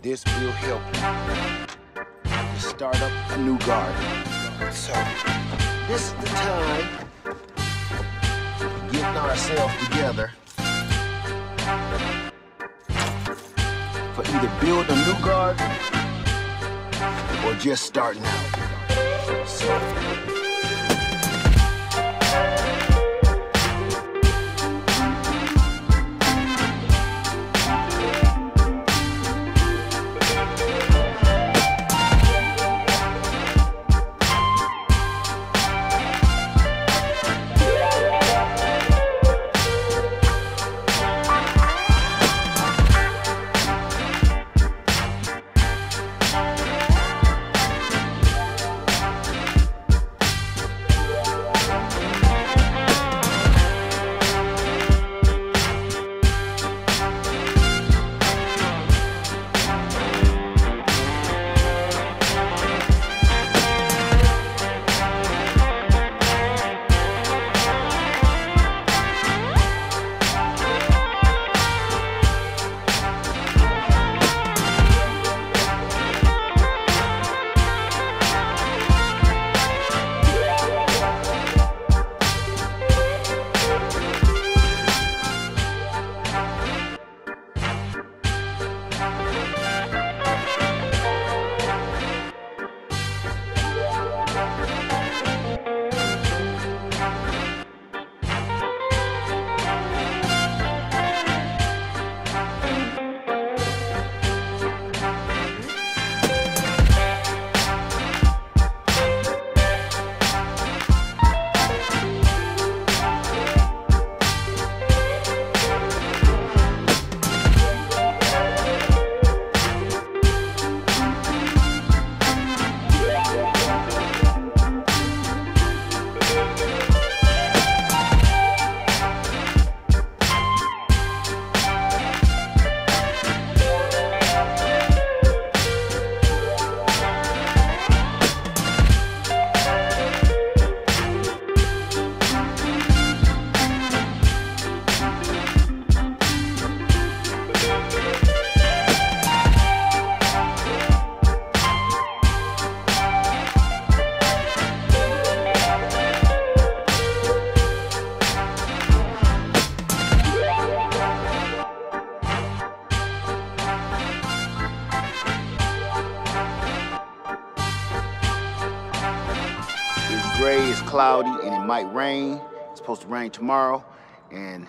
This will help you start up a new garden. So, this is the time getting ourselves together for either building a new garden or just starting out. So, gray, it's cloudy, and it might rain. It's supposed to rain tomorrow, and